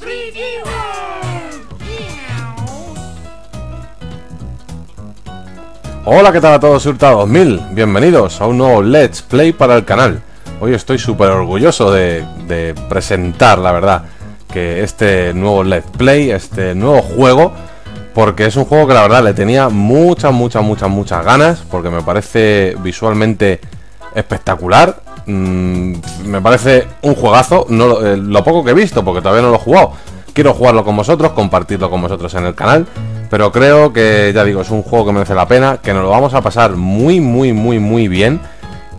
3D World. Hola, ¿qué tal a todos Urta 2000? Bienvenidos a un nuevo Let's Play para el canal. Hoy estoy súper orgulloso de presentar, la verdad, que este nuevo Let's Play, este nuevo juego, porque es un juego que la verdad le tenía muchas, muchas, muchas, muchas ganas, porque me parece visualmente espectacular. Mm, me parece un juegazo, no, lo- eh, lo poco que he visto, porque todavía no lo he jugado. Quiero jugarlo con vosotros, compartirlo con vosotros en el canal. Pero creo que, ya digo, es un juego que merece la pena, que nos lo vamos a pasar muy, muy, muy, muy bien.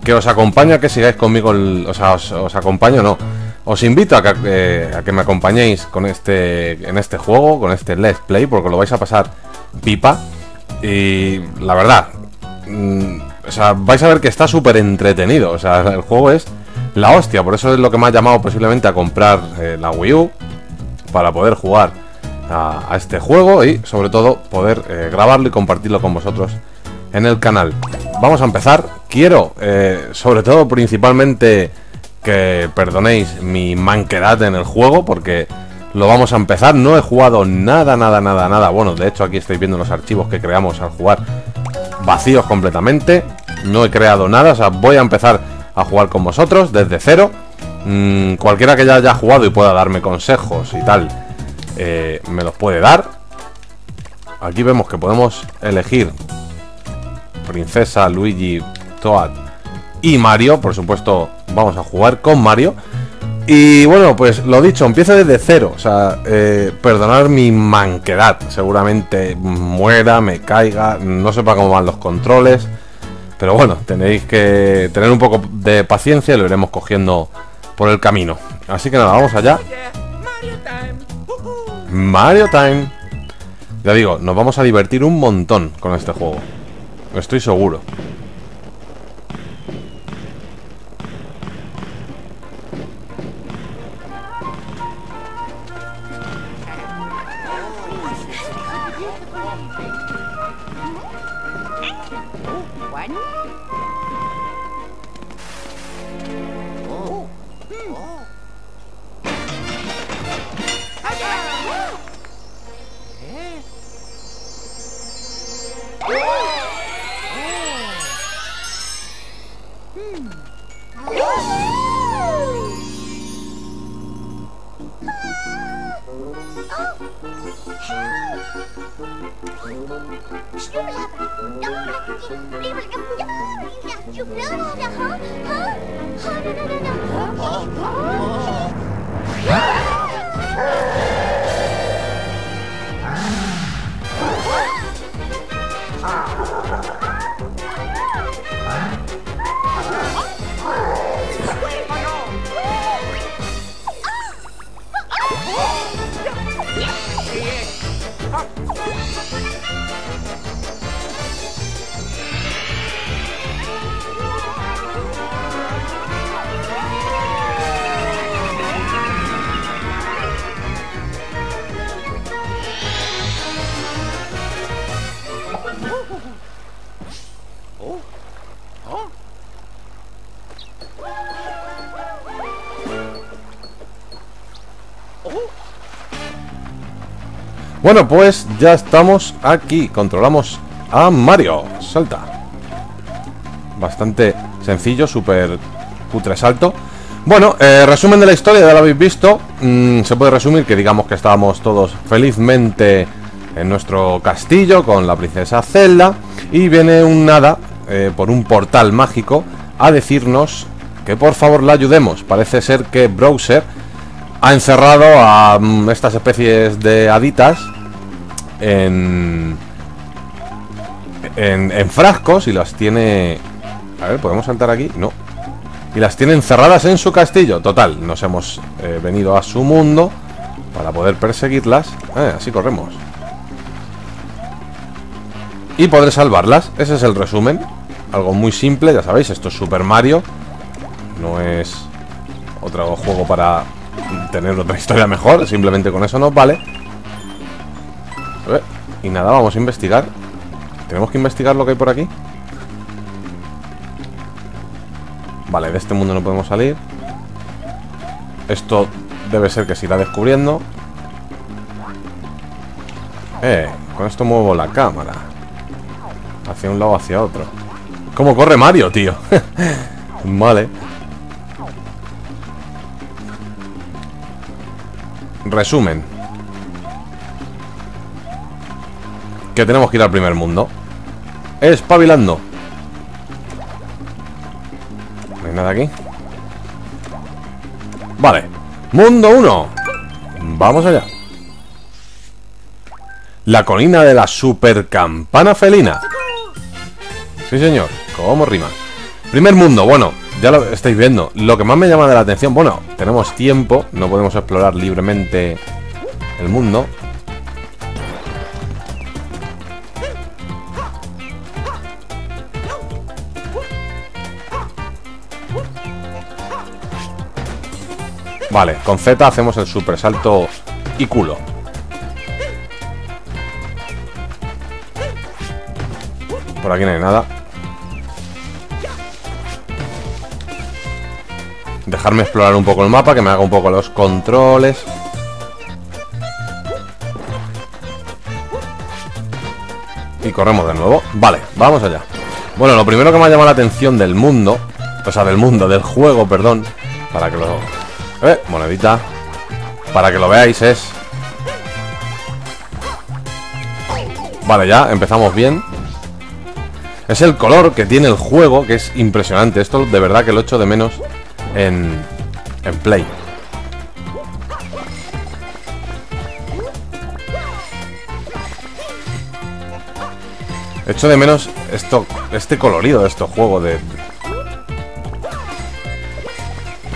Que os acompaño a que sigáis conmigo, o sea, os, os acompaño, no. Os invito a que, eh, a que me acompañéis con este, en este juego, con este Let's Play, porque lo vais a pasar pipa. Y la verdad, mm, o sea, vais a ver que está súper entretenido. O sea, el juego es la hostia. Por eso es lo que me ha llamado posiblemente a comprar eh, la Wii U. Para poder jugar a, este juego y sobre todo poder eh, grabarlo y compartirlo con vosotros en el canal. Vamos a empezar. Quiero, eh, sobre todo principalmente, que perdonéis mi manquedad en el juego porque lo vamos a empezar. No he jugado nada, nada, nada, nada. Bueno, de hecho aquí estáis viendo los archivos que creamos al jugar vacíos completamente. No he creado nada, o sea, voy a empezar a jugar con vosotros desde cero. Mm, cualquiera que ya haya jugado y pueda darme consejos y tal, eh, me los puede dar. Aquí vemos que podemos elegir Princesa, Luigi, Toad y Mario. Por supuesto, vamos a jugar con Mario. Y bueno, pues lo dicho, empiezo desde cero. O sea, eh, perdonar mi manquedad. Seguramente muera, me caiga, no sepa cómo van los controles. Pero bueno, tenéis que tener un poco de paciencia y lo iremos cogiendo por el camino. Así que nada, vamos allá. Mario Time. Ya digo, nos vamos a divertir un montón con este juego. Estoy seguro. Bueno, pues ya estamos aquí. Controlamos a Mario. Salta. Bastante sencillo, súper cutre salto. Bueno, eh, resumen de la historia, ya lo habéis visto. Mm, se puede resumir que digamos que estábamos todos felizmente en nuestro castillo con la princesa Zelda. Y viene un hada eh, por un portal mágico a decirnos que por favor la ayudemos. Parece ser que Browser ha encerrado a mm, estas especies de haditas en, en, en frascos y las tiene... A ver, ¿podemos saltar aquí? No. Y las tiene encerradas en su castillo. Total, nos hemos eh, venido a su mundo para poder perseguirlas. Eh, así corremos. Y poder salvarlas. Ese es el resumen. Algo muy simple, ya sabéis, esto es Super Mario. No es otro juego para tener otra historia mejor. Simplemente con eso nos vale. Y nada, vamos a investigar. Tenemos que investigar lo que hay por aquí. Vale, de este mundo no podemos salir. Esto debe ser que se irá descubriendo. Eh, con esto muevo la cámara. Hacia un lado, hacia otro. ¿Cómo corre Mario, tío? vale. Resumen. Que tenemos que ir al primer mundo. Espabilando. No hay nada aquí. Vale. Mundo 1. Vamos allá. La colina de la super campana felina. Sí, señor. ¿Cómo rima? Primer mundo, bueno, ya lo estáis viendo. Lo que más me llama de la atención, bueno, tenemos tiempo, no podemos explorar libremente el mundo. Vale, con Z hacemos el super salto y culo. Por aquí no hay nada. Dejarme explorar un poco el mapa, que me haga un poco los controles. Y corremos de nuevo. Vale, vamos allá. Bueno, lo primero que me ha llamado la atención del mundo, o sea, del mundo, del juego, perdón, para que lo... Eh, monedita. Para que lo veáis es... Vale, ya, empezamos bien. Es el color que tiene el juego, que es impresionante. Esto de verdad que lo echo de menos en, en Play. Echo de menos esto, este colorido de estos juegos de,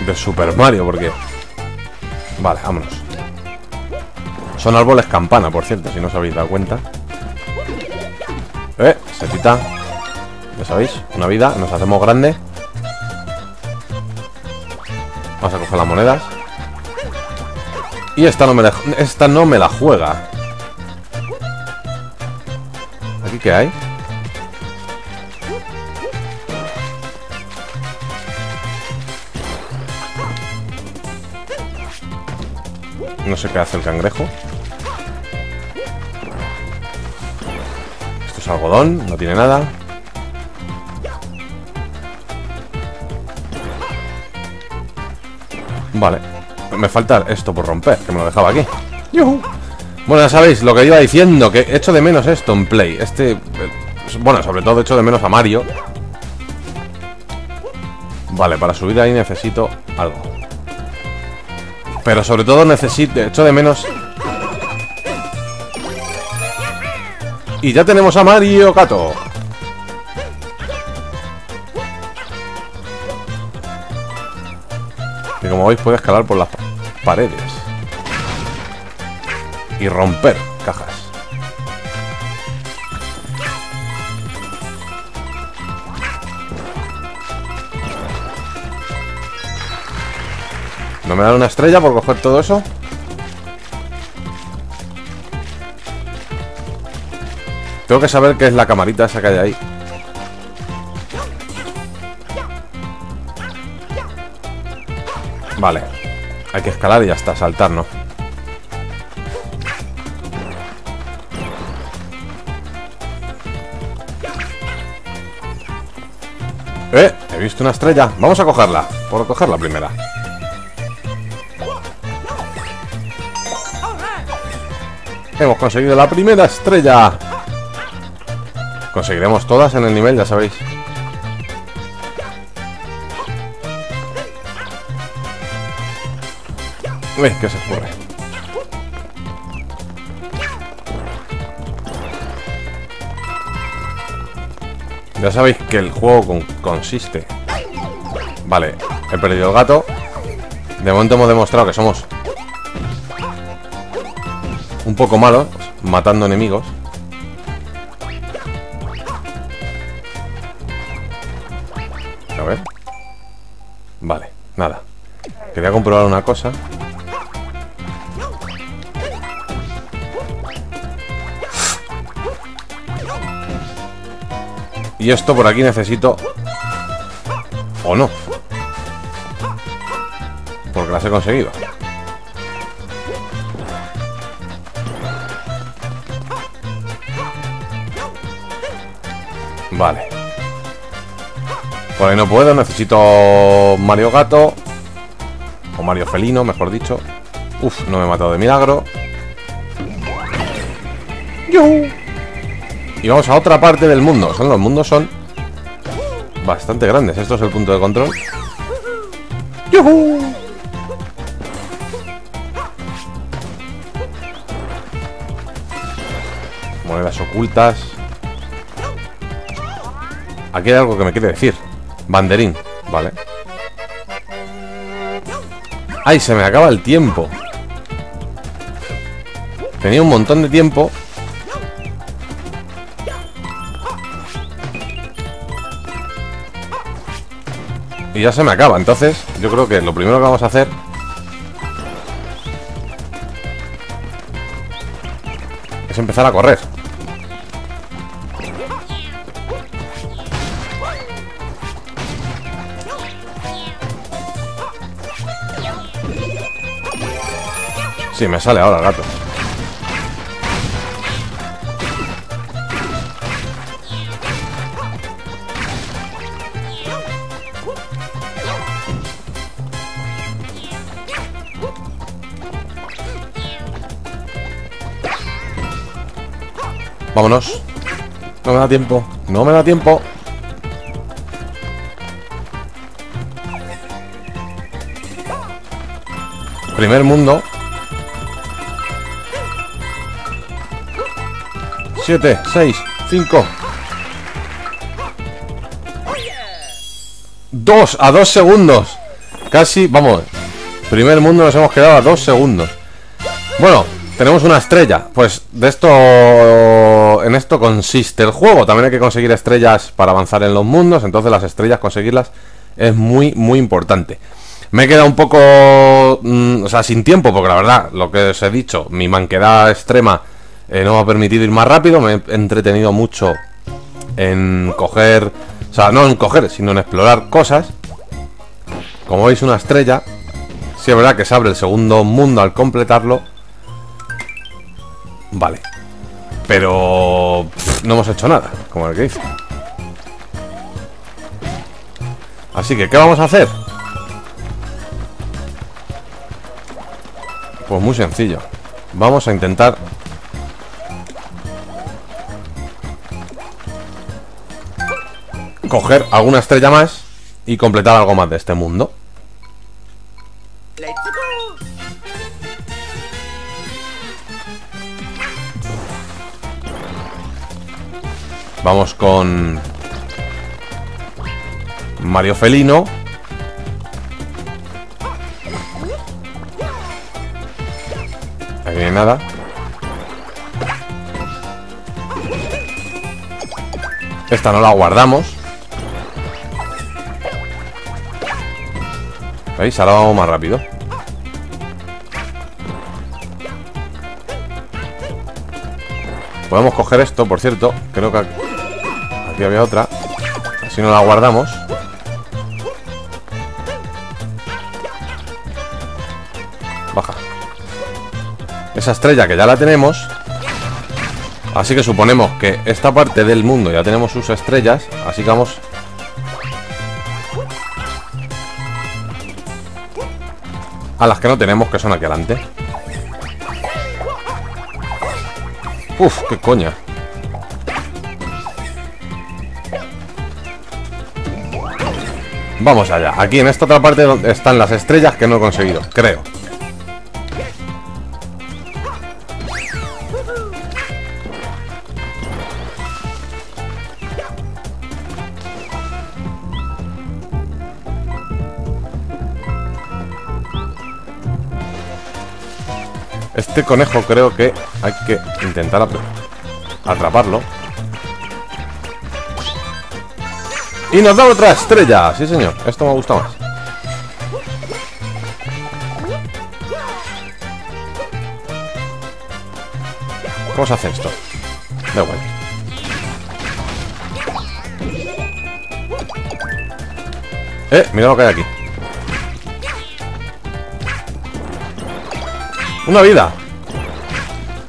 de Super Mario, porque... Vale, vámonos. Son árboles campana, por cierto, si no os habéis dado cuenta. Eh, setita. Ya sabéis, una vida, nos hacemos grande. Coger las monedas. Y esta no me la, esta no me la juega. ¿Aquí qué hay? No sé qué hace el cangrejo. Esto es algodón, no tiene nada. Vale. Me falta esto por romper, que me lo dejaba aquí. Bueno, ya sabéis lo que iba diciendo, que echo de menos esto en Play. Este... Bueno, sobre todo echo de menos a Mario. Vale, para subir ahí necesito algo. Pero sobre todo necesito... Echo de menos... Y ya tenemos a Mario Kato. Que como veis puede escalar por las paredes. Y romper cajas. ¿No me dan una estrella por coger todo eso? Tengo que saber qué es la camarita esa que hay ahí. Vale. Hay que escalar y ya está, saltar, ¿no? ¡Eh! He visto una estrella. Vamos a cogerla. Por coger la primera. Hemos conseguido la primera estrella. Conseguiremos todas en el nivel, ya sabéis. Uy, ¿qué se ocurre? Ya sabéis que el juego consiste... Vale, he perdido el gato. De momento hemos demostrado que somos un poco malos matando enemigos. A ver. Vale, nada. Quería comprobar una cosa. Y esto por aquí necesito... ¿O no? Porque las he conseguido. Vale. Por ahí no puedo, necesito Mario Gato. O Mario Felino, mejor dicho. Uf, no me he matado de milagro. Y vamos a otra parte del mundo. Son los mundos son bastante grandes. Esto es el punto de control. Monedas ocultas. Aquí hay algo que me quiere decir. Banderín, vale. ¡Ay, se me acaba el tiempo! Tenía un montón de tiempo Y ya se me acaba, entonces yo creo que lo primero que vamos a hacer Es empezar a correr. Sí, me sale ahora el gato Vámonos. No me da tiempo. No me da tiempo. Primer mundo. Siete, seis, cinco. Dos, a dos segundos. Casi, vamos. Primer mundo nos hemos quedado a dos segundos. Bueno, tenemos una estrella. Pues de esto. En esto consiste el juego. También hay que conseguir estrellas para avanzar en los mundos. Entonces, las estrellas, conseguirlas es muy, muy importante. Me he quedado un poco. Mm, o sea, sin tiempo, porque la verdad, lo que os he dicho, mi manquedad extrema eh, no me ha permitido ir más rápido. Me he entretenido mucho en coger. O sea, no en coger, sino en explorar cosas. Como veis, una estrella. Si es verdad que se abre el segundo mundo al completarlo. Vale. Pero no hemos hecho nada, como el que dice. Así que, ¿qué vamos a hacer? Pues muy sencillo. Vamos a intentar... Coger alguna estrella más y completar algo más de este mundo. Vamos con Mario Felino. No hay nada. Esta no la guardamos. ¿Veis? Ahora vamos más rápido. Podemos coger esto, por cierto. Creo que Había otra. Así no la guardamos. Baja. Esa estrella que ya la tenemos. Así que suponemos que esta parte del mundo ya tenemos sus estrellas. Así que vamos... A las que no tenemos, que son aquí adelante. Uf, qué coña. Vamos allá. Aquí en esta otra parte donde están las estrellas que no he conseguido, creo. Este conejo creo que hay que intentar atraparlo. Y nos da otra estrella. Sí, señor. Esto me gusta más. ¿Cómo se hace esto? Da igual. Eh, mira lo que hay aquí. Una vida.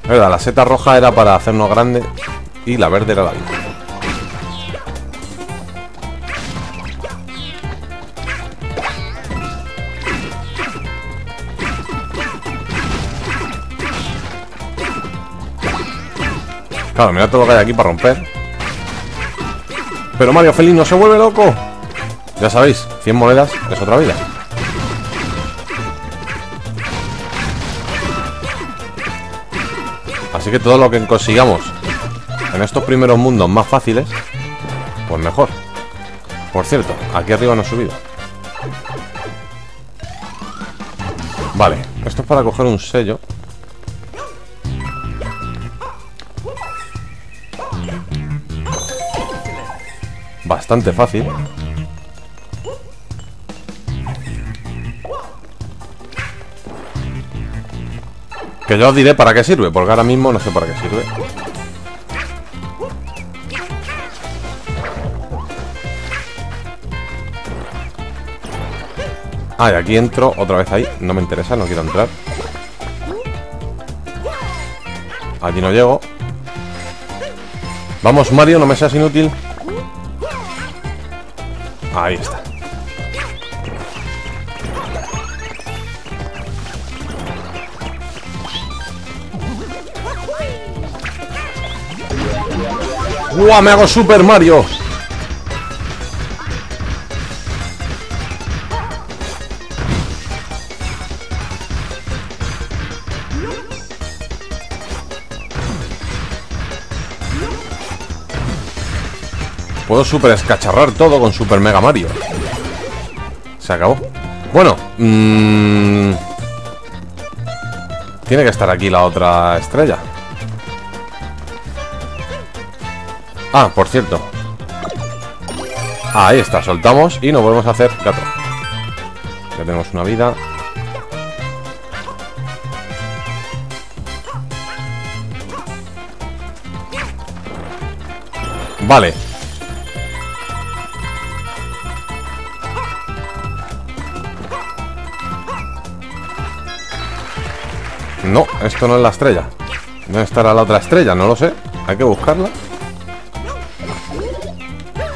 Verdad, la seta roja era para hacernos grande y la verde era la vida. Claro, mira todo lo que hay aquí para romper. Pero Mario Feliz no se vuelve loco. Ya sabéis, 100 monedas es otra vida. Así que todo lo que consigamos en estos primeros mundos más fáciles, pues mejor. Por cierto, aquí arriba no he subido. Vale, esto es para coger un sello. Fácil. Que yo os diré para qué sirve, porque ahora mismo no sé para qué sirve. Ah, y aquí entro otra vez ahí. No me interesa, no quiero entrar. Allí no llego. Vamos, Mario, no me seas inútil. Ahí está. ¡Guau! Me hago Super Mario. Super escacharrar todo con Super Mega Mario. Se acabó. Bueno, mmm... tiene que estar aquí la otra estrella. Ah, por cierto. Ahí está, soltamos y nos volvemos a hacer gato. Ya tenemos una vida. Vale. No, esto no es la estrella. ¿Dónde estará la otra estrella? No lo sé. Hay que buscarla.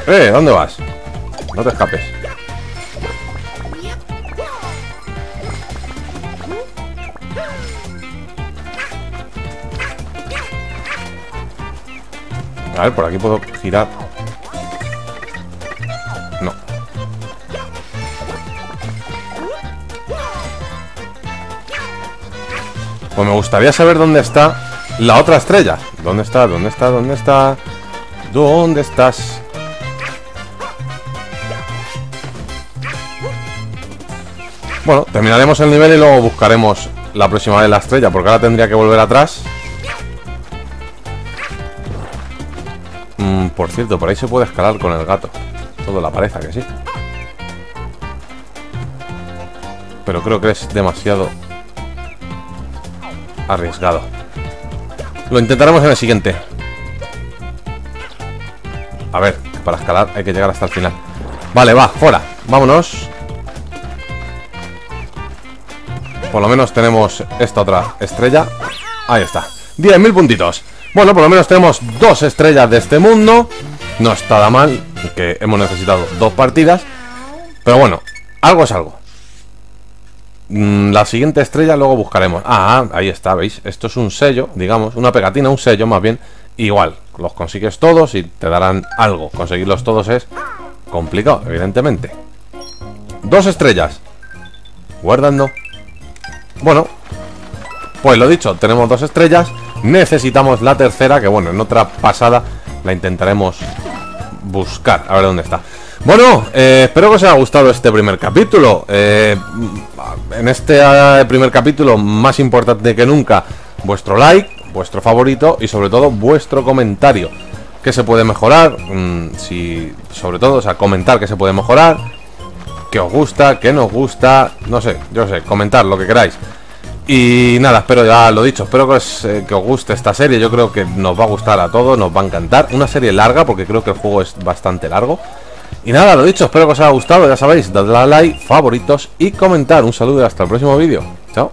¡Eh! ¿Dónde vas? No te escapes. A ver, por aquí puedo girar. Pues me gustaría saber dónde está la otra estrella. ¿Dónde está? ¿Dónde está? ¿Dónde está? ¿Dónde estás? Bueno, terminaremos el nivel y luego buscaremos la próxima vez la estrella, porque ahora tendría que volver atrás. Mm, por cierto, por ahí se puede escalar con el gato. Todo la pareja que sí. Pero creo que es demasiado arriesgado. Lo intentaremos en el siguiente. A ver, para escalar hay que llegar hasta el final. Vale, va, fuera. Vámonos. Por lo menos tenemos esta otra estrella. Ahí está. 10.000 puntitos. Bueno, por lo menos tenemos dos estrellas de este mundo. No está nada mal, que hemos necesitado dos partidas. Pero bueno, algo es algo. Mm, la siguiente estrella luego buscaremos. Ah, ahí está, ¿veis? Esto es un sello, digamos, una pegatina, un sello más bien. Igual, los consigues todos y te darán algo. Conseguirlos todos es complicado, evidentemente. Dos estrellas. Guardando. Bueno, pues lo dicho, tenemos dos estrellas. Necesitamos la tercera, que bueno, en otra pasada la intentaremos buscar. A ver dónde está. Bueno, eh, espero que os haya gustado este primer capítulo. Eh, en este eh, primer capítulo, más importante que nunca, vuestro like, vuestro favorito y sobre todo vuestro comentario. ¿Qué se puede mejorar? Mm, sobre todo, o sea, comentar qué se puede mejorar, qué os gusta, qué no os gusta, no sé, yo sé, comentar lo que queráis. Y nada, espero ya lo dicho, espero que que os, guste esta serie, yo creo que nos va a gustar a todos, nos va a encantar. Una serie larga porque creo que el juego es bastante largo. Y nada, lo dicho, espero que os haya gustado, ya sabéis, dadle a like, favoritos y comentar. Un saludo y hasta el próximo vídeo. Chao.